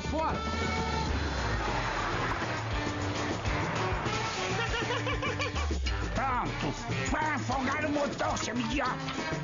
botaram fora. Pronto. Vai afogar o motor, seu idiota.